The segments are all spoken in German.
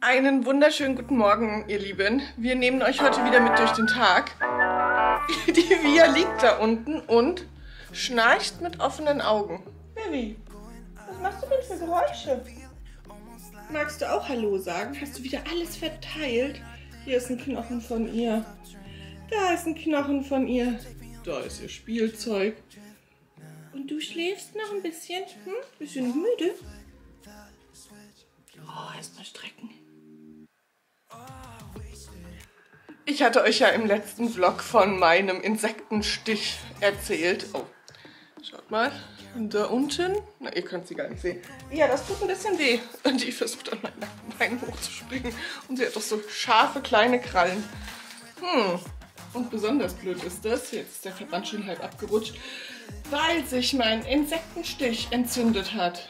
Einen wunderschönen guten Morgen, ihr Lieben. Wir nehmen euch heute wieder mit durch den Tag. Die Via liegt da unten und schnarcht mit offenen Augen. Baby, was machst du denn für Geräusche? Magst du auch Hallo sagen? Hast du wieder alles verteilt? Hier ist ein Knochen von ihr. Da ist ein Knochen von ihr. Da ist ihr Spielzeug. Und du schläfst noch ein bisschen? Hm? Bist du nicht müde? Ich hatte euch ja im letzten Vlog von meinem Insektenstich erzählt. Oh, schaut mal. Da unten. Na, ihr könnt sie gar nicht sehen. Ja, das tut ein bisschen weh. Und die versucht an meinen Bein hochzuspringen. Und sie hat doch so scharfe kleine Krallen. Hm. Und besonders blöd ist das, jetzt ist der Verband schon halb abgerutscht, weil sich mein Insektenstich entzündet hat.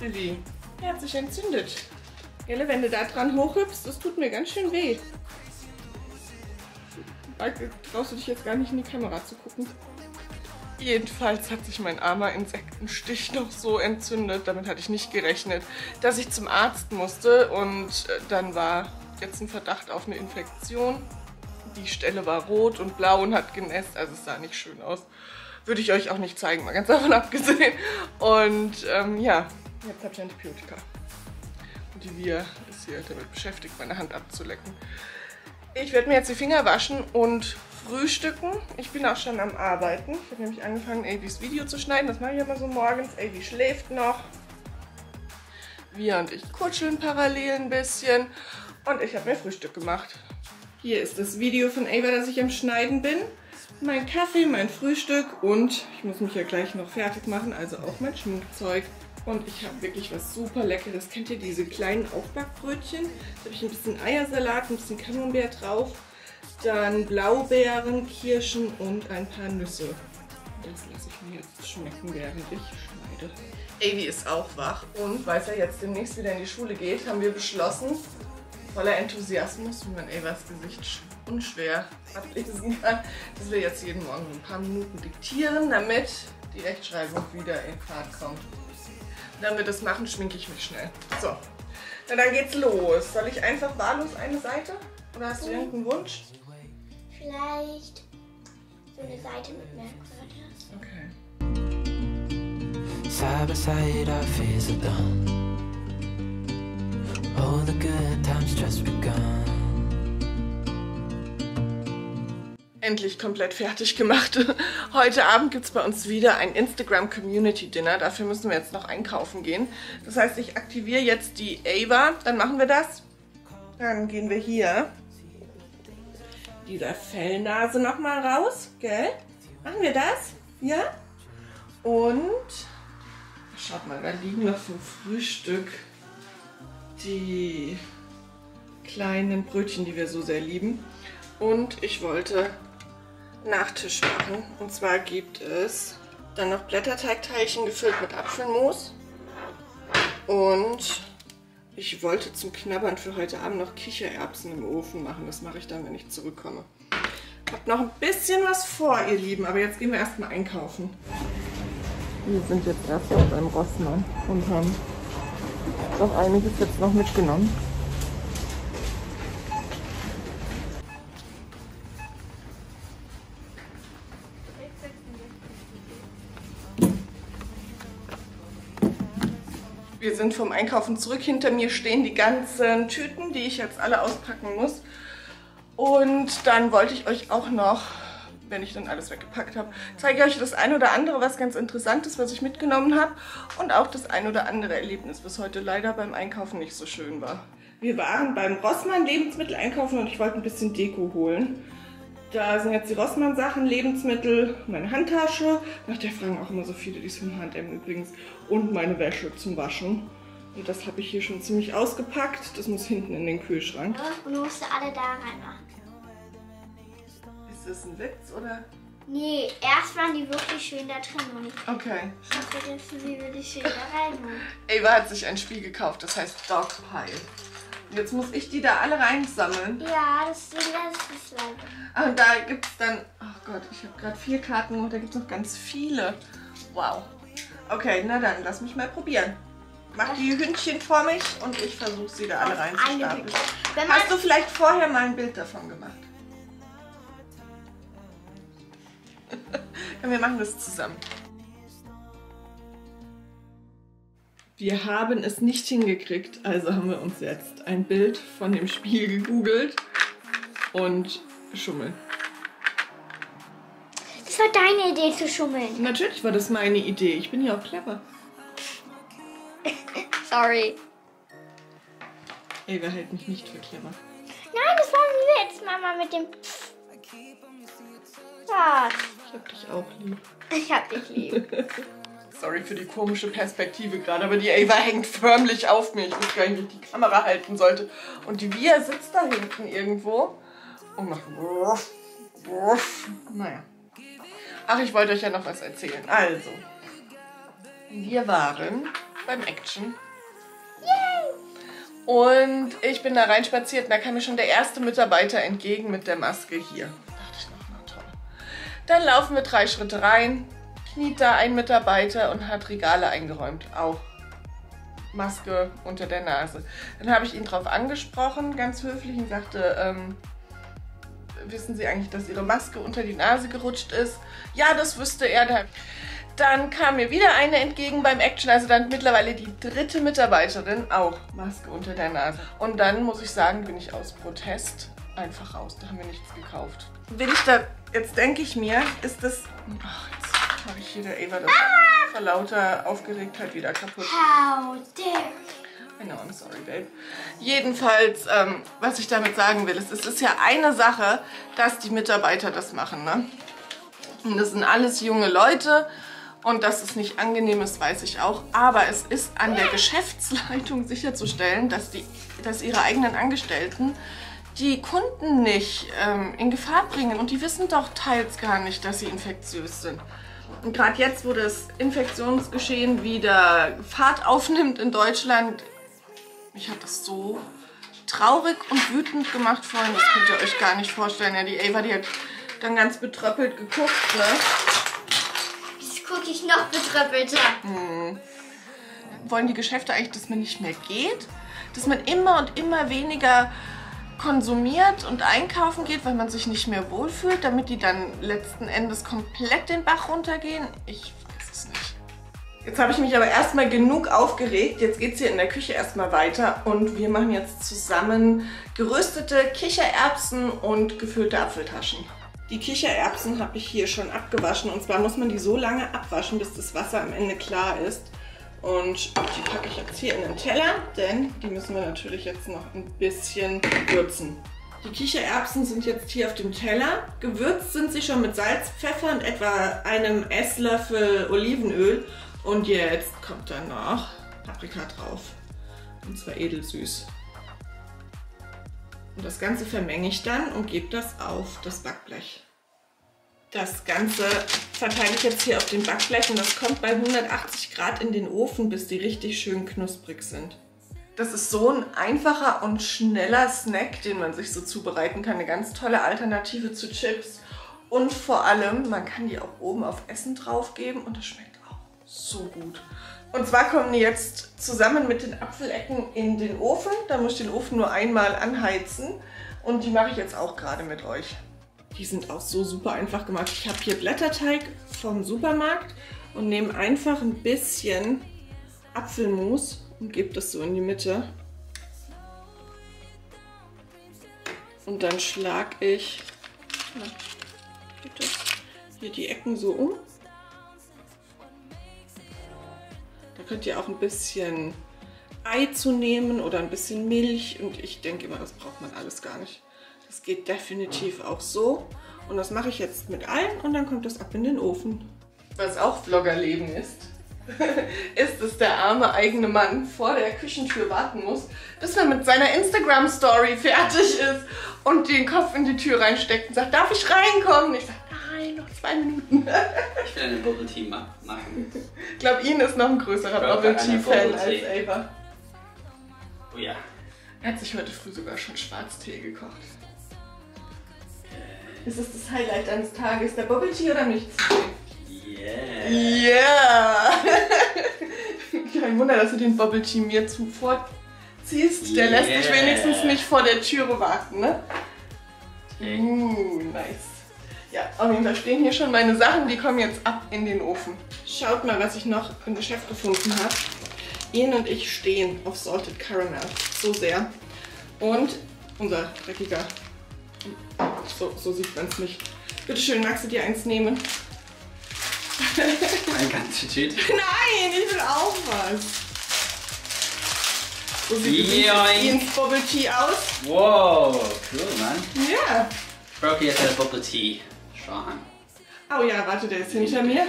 Billy, er hat sich entzündet. Gelle, wenn du da dran hochhüpfst, das tut mir ganz schön weh. Traust du dich jetzt gar nicht in die Kamera zu gucken? Jedenfalls hat sich mein armer Insektenstich noch so entzündet, damit hatte ich nicht gerechnet, dass ich zum Arzt musste und äh, dann war jetzt ein Verdacht auf eine Infektion. Die Stelle war rot und blau und hat genässt, also es sah nicht schön aus. Würde ich euch auch nicht zeigen, mal ganz davon abgesehen. Und ähm, ja, jetzt habe ich Antibiotika. Und die Via ist hier damit beschäftigt, meine Hand abzulecken. Ich werde mir jetzt die Finger waschen und frühstücken. Ich bin auch schon am Arbeiten. Ich habe nämlich angefangen, Avies Video zu schneiden. Das mache ich immer so morgens. Avi schläft noch. Wir und ich kutscheln parallel ein bisschen. Und ich habe mir Frühstück gemacht. Hier ist das Video von Ava, dass ich am Schneiden bin. Mein Kaffee, mein Frühstück und ich muss mich ja gleich noch fertig machen, also auch mein Schminkzeug. Und ich habe wirklich was super Leckeres. Kennt ihr diese kleinen Aufbackbrötchen? Da habe ich ein bisschen Eiersalat, ein bisschen Camembert drauf. Dann Blaubeeren, Kirschen und ein paar Nüsse. Das lasse ich mir jetzt schmecken, während ich schneide. Avi ist auch wach und weil er jetzt demnächst wieder in die Schule geht, haben wir beschlossen, voller Enthusiasmus, wie man Avas Gesicht unschwer ablesen kann, dass wir jetzt jeden Morgen ein paar Minuten diktieren, damit die Rechtschreibung wieder in Fahrt kommt. Wenn wir das machen, schminke ich mich schnell. So, na dann geht's los. Soll ich einfach wahllos eine Seite? Oder hast du irgendeinen Wunsch? Vielleicht so eine Seite mit Wörtern. Okay. Side by side, our fears are done. All the good times just begun. Endlich komplett fertig gemacht. Heute Abend gibt es bei uns wieder ein Instagram Community Dinner. Dafür müssen wir jetzt noch einkaufen gehen. Das heißt, ich aktiviere jetzt die Ava. Dann machen wir das. Dann gehen wir hier dieser Fellnase nochmal raus. Gell? Machen wir das? Ja? Und schaut mal, da liegen noch vom Frühstück die kleinen Brötchen, die wir so sehr lieben. Und ich wollte Nachtisch machen. Und zwar gibt es dann noch Blätterteigteilchen gefüllt mit Apfelmus. Und ich wollte zum Knabbern für heute Abend noch Kichererbsen im Ofen machen. Das mache ich dann, wenn ich zurückkomme. Hab noch ein bisschen was vor, ihr Lieben. Aber jetzt gehen wir erstmal einkaufen. Wir sind jetzt erstmal beim Rossmann und haben doch einiges jetzt noch mitgenommen. Sind vom Einkaufen zurück. Hinter mir stehen die ganzen Tüten, die ich jetzt alle auspacken muss. Und dann wollte ich euch auch noch, wenn ich dann alles weggepackt habe, zeige euch das ein oder andere, was ganz interessant ist, was ich mitgenommen habe. Und auch das ein oder andere Erlebnis, was heute leider beim Einkaufen nicht so schön war. Wir waren beim Rossmann Lebensmittel einkaufen und ich wollte ein bisschen Deko holen. Da sind jetzt die Rossmann-Sachen, Lebensmittel, meine Handtasche. Nach der fragen auch immer so viele, die ist vom H&M übrigens. Und meine Wäsche zum Waschen. Und das habe ich hier schon ziemlich ausgepackt. Das muss hinten in den Kühlschrank. Und du musst alle da reinmachen. Ist das ein Witz oder? Nee, erst waren die wirklich schön da drin und ich Okay. jetzt sie wirklich schön da reinmachen. Ava hat sich ein Spiel gekauft, das heißt Dogpile. Und jetzt muss ich die da alle reinsammeln. Ja, das ist das ist leider. Ah, Und da gibt es dann, oh Gott, ich habe gerade vier Karten und da gibt es noch ganz viele. Wow. Okay, na dann, lass mich mal probieren. mach die Hündchen vor mich und ich versuche sie da alle reinzustapeln. Hast du vielleicht vorher mal ein Bild davon gemacht? Wir machen das zusammen. Wir haben es nicht hingekriegt, also haben wir uns jetzt ein Bild von dem Spiel gegoogelt und schummeln. das war deine Idee zu schummeln. Natürlich war das meine Idee. Ich bin ja auch clever. Sorry. Ava hält mich nicht für clever. Nein, das war ein Witz, Mama, mit dem. Was? Ich hab dich auch lieb. Ich hab dich lieb. Sorry für die komische Perspektive gerade, aber die Ava hängt förmlich auf mir. Ich weiß gar nicht, wie ich die Kamera halten sollte. Und die Via sitzt da hinten irgendwo und macht. Wuff, wuff. Naja. Ach, ich wollte euch ja noch was erzählen. Also, wir waren beim Action. Und ich bin da reinspaziert und da kam mir schon der erste Mitarbeiter entgegen mit der Maske hier. Dann laufen wir drei Schritte rein, kniet da ein Mitarbeiter und hat Regale eingeräumt. Auch Maske unter der Nase. Dann habe ich ihn drauf angesprochen, ganz höflich, und sagte, ähm, wissen Sie eigentlich, dass Ihre Maske unter die Nase gerutscht ist? Ja, das wüsste er. Dann- Dann kam mir wieder eine entgegen beim Action, also dann mittlerweile die dritte Mitarbeiterin, auch Maske unter der Nase. Und dann muss ich sagen, bin ich aus Protest einfach raus. Da haben wir nichts gekauft. Will ich da, jetzt denke ich mir, ist das. Ach, mache ich hier der Eva das vor lauter Aufgeregtheit wieder kaputt. How dare. I know, I'm sorry, babe. Jedenfalls, ähm, was ich damit sagen will, ist, es ist ja eine Sache, dass die Mitarbeiter das machen, ne? Und das sind alles junge Leute und dass es nicht angenehm ist, weiß ich auch. Aber es ist an der Geschäftsleitung sicherzustellen, dass, die, dass ihre eigenen Angestellten die Kunden nicht ähm, in Gefahr bringen. Und die wissen doch teils gar nicht, dass sie infektiös sind. Und gerade jetzt, wo das Infektionsgeschehen wieder Fahrt aufnimmt in Deutschland, mich hat das so traurig und wütend gemacht vorhin, das könnt ihr euch gar nicht vorstellen. Ja, die Ava, die hat dann ganz betröppelt geguckt, ne? Jetzt gucke ich noch betröppelter. Wollen die Geschäfte eigentlich, dass man nicht mehr geht? Dass man immer und immer weniger konsumiert und einkaufen geht, weil man sich nicht mehr wohlfühlt, damit die dann letzten Endes komplett den Bach runtergehen? Ich weiß es nicht. Jetzt habe ich mich aber erstmal genug aufgeregt. Jetzt geht es hier in der Küche erstmal weiter und wir machen jetzt zusammen geröstete Kichererbsen und gefüllte Apfeltaschen. Die Kichererbsen habe ich hier schon abgewaschen und zwar muss man die so lange abwaschen, bis das Wasser am Ende klar ist. Und die packe ich jetzt hier in den Teller, denn die müssen wir natürlich jetzt noch ein bisschen würzen. Die Kichererbsen sind jetzt hier auf dem Teller. Gewürzt sind sie schon mit Salz, Pfeffer und etwa einem Esslöffel Olivenöl. Und jetzt kommt dann noch Paprika drauf. Und zwar edelsüß. Und das Ganze vermenge ich dann und gebe das auf das Backblech. Das Ganze verteile ich jetzt hier auf dem Backblech und das kommt bei 180 Grad in den Ofen, bis die richtig schön knusprig sind. Das ist so ein einfacher und schneller Snack, den man sich so zubereiten kann. Eine ganz tolle Alternative zu Chips. Und vor allem, man kann die auch oben auf Essen draufgeben und das schmeckt auch so gut. Und zwar kommen die jetzt zusammen mit den Apfelecken in den Ofen. Da muss ich den Ofen nur einmal anheizen. Und die mache ich jetzt auch gerade mit euch. Die sind auch so super einfach gemacht. Ich habe hier Blätterteig vom Supermarkt und nehme einfach ein bisschen Apfelmus und gebe das so in die Mitte. Und dann schlage ich hier die Ecken so um. Da könnt ihr auch ein bisschen Ei zu nehmen oder ein bisschen Milch. Und ich denke immer, das braucht man alles gar nicht. Das geht definitiv auch so. Und das mache ich jetzt mit allen und dann kommt das ab in den Ofen. Was auch Vloggerleben ist, ist, dass der arme eigene Mann vor der Küchentür warten muss, bis er mit seiner Instagram-Story fertig ist und den Kopf in die Tür reinsteckt und sagt, darf ich reinkommen? Ich sage, nein, noch zwei Minuten. Ich will eine Bubble Tea ma machen. Ich glaube, ihn ist noch ein größerer Bubble Tea-Fan als Tea. Ava. Oh ja. Er hat sich heute früh sogar schon Schwarztee gekocht. Ist es das Highlight deines Tages, der Bubble Tea oder Milchtee? Yeah. Yeah! Kein Wunder, dass du den Bubble Tea mir zuvorziehst. Der lässt dich Yeah. wenigstens nicht vor der Türe warten, ne? Okay. Uh, nice. Ja, auf jeden Fall stehen hier schon meine Sachen, die kommen jetzt ab in den Ofen. Schaut mal, was ich noch im Geschäft gefunden habe. Ian und ich stehen auf Salted Caramel. So sehr. Und unser dreckiger. So, so sieht man es nicht. Bitte schön, magst du dir eins nehmen? Ein ganzes Tüte. Nein, ich will auch was. So sieht Joink. Ians Bubble Tea aus. Wow, cool, man. Ja. Brooke jetzt eine Bubble Tea. Schauen. Oh ja, warte, der ist hinter mir.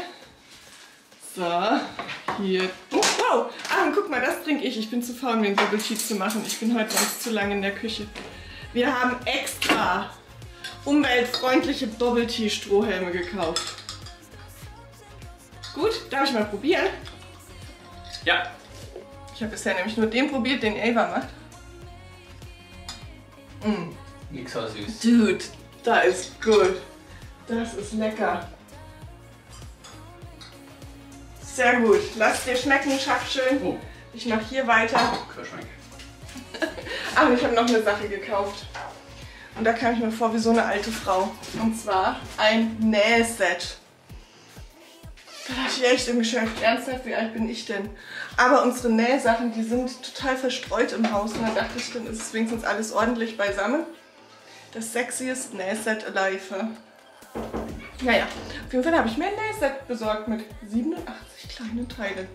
So, hier. Oh, wow. Ah, und guck mal, das trinke ich. Ich bin zu faul, mir einen Bubble Tea zu machen. Ich bin heute sonst zu lange in der Küche. Wir haben extra umweltfreundliche Bubble Tea Strohhelme gekauft. Gut, darf ich mal probieren? Ja. Ich habe bisher nämlich nur den probiert, den Ava macht. Mm. Nicht so süß. Dude, da ist gut. Das ist lecker. Sehr gut. Lass dir schmecken, schaff schön. Oh, Ich mache hier weiter. Kühlschrank. Und ich habe noch eine Sache gekauft. Und da kam ich mir vor wie so eine alte Frau. Und zwar ein Nähset. Da dachte ich echt im Geschäft, ernsthaft, wie alt bin ich denn? Aber unsere Nähsachen, die sind total verstreut im Haus. Und dann dachte ich, dann ist es wenigstens alles ordentlich beisammen. Das sexiest Nähset alive. Naja, auf jeden Fall habe ich mir ein Nähset besorgt mit 87 kleinen Teilen.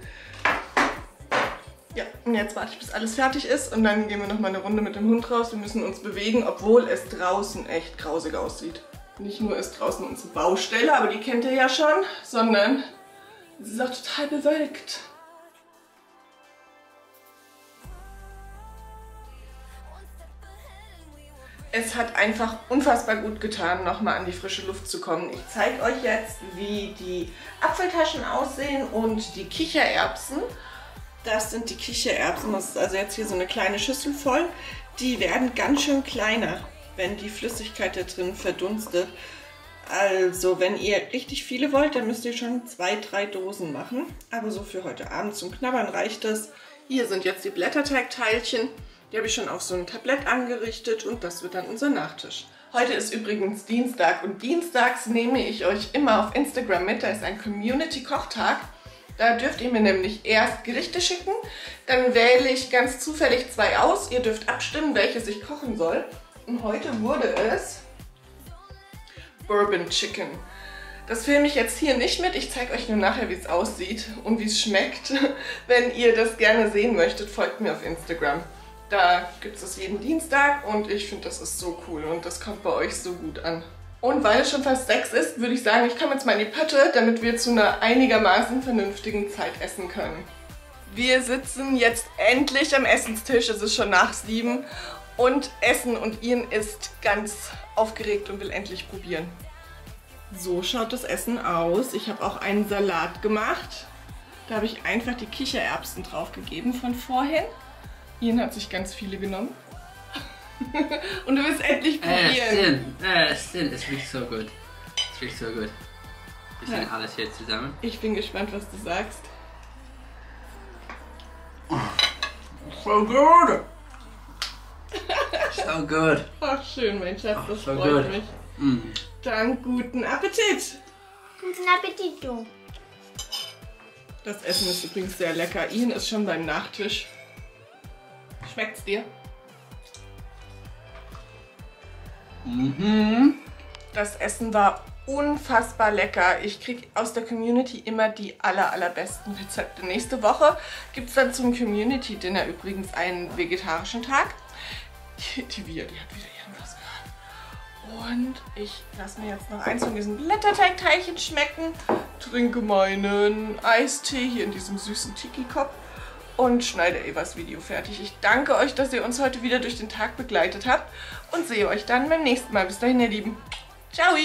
Ja, und jetzt warte ich, bis alles fertig ist und dann gehen wir noch mal eine Runde mit dem Hund raus. Wir müssen uns bewegen, obwohl es draußen echt grausig aussieht. Nicht nur ist draußen unsere Baustelle, aber die kennt ihr ja schon, sondern es ist auch total bewölkt. Es hat einfach unfassbar gut getan, nochmal an die frische Luft zu kommen. Ich zeige euch jetzt, wie die Apfeltaschen aussehen und die Kichererbsen. Das sind die Kichererbsen. Das ist also jetzt hier so eine kleine Schüssel voll. Die werden ganz schön kleiner, wenn die Flüssigkeit da drin verdunstet. Also, wenn ihr richtig viele wollt, dann müsst ihr schon zwei, drei Dosen machen. Aber so für heute Abend zum Knabbern reicht das. Hier sind jetzt die Blätterteigteilchen. Die habe ich schon auf so ein Tablett angerichtet und das wird dann unser Nachtisch. Heute ist übrigens Dienstag und dienstags nehme ich euch immer auf Instagram mit. Da ist ein Community-Kochtag. Da dürft ihr mir nämlich erst Gerichte schicken, dann wähle ich ganz zufällig zwei aus. Ihr dürft abstimmen, welches ich kochen soll. Und heute wurde es Bourbon Chicken. Das filme ich jetzt hier nicht mit. Ich zeige euch nur nachher, wie es aussieht und wie es schmeckt. Wenn ihr das gerne sehen möchtet, folgt mir auf Instagram. Da gibt es das jeden Dienstag und ich finde, das ist so cool und das kommt bei euch so gut an. Und weil es schon fast sechs ist, würde ich sagen, ich komme jetzt mal in die Pötte, damit wir zu einer einigermaßen vernünftigen Zeit essen können. Wir sitzen jetzt endlich am Essenstisch, es ist schon nach sieben und essen und Ian ist ganz aufgeregt und will endlich probieren. So schaut das Essen aus. Ich habe auch einen Salat gemacht. Da habe ich einfach die Kichererbsen draufgegeben von vorhin. Ian hat sich ganz viele genommen. Und du willst endlich Äh, probieren. Sinn. Äh, Sinn. Es riecht so gut. Es riecht so gut. Bisschen Ja. alles hier zusammen. Ich bin gespannt, was du sagst. So gut! So gut. Ach, schön, mein Schatz, das so freut gut. mich. Mm. Dann guten Appetit! Guten Appetit, du. Das Essen ist übrigens sehr lecker. Ian ist schon beim Nachtisch. Schmeckt's dir? Mhm. Das Essen war unfassbar lecker. Ich kriege aus der Community immer die aller, allerbesten Rezepte. Nächste Woche gibt es dann zum Community Dinner übrigens einen vegetarischen Tag. Die, Via, die hat wieder irgendwas gehört. Und ich lasse mir jetzt noch eins von diesen Blätterteigteilchen schmecken. Trinke meinen Eistee hier in diesem süßen Tiki-Kopf und schneide Evas Video fertig. Ich danke euch, dass ihr uns heute wieder durch den Tag begleitet habt und sehe euch dann beim nächsten Mal. Bis dahin, ihr Lieben. Ciao!